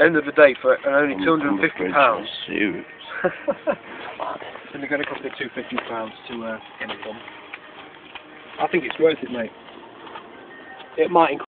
End of the day, for only two hundred and fifty pounds. Serious. It's only going to cost me two fifty pounds to uh, get it done. I think it's worth it, mate. It might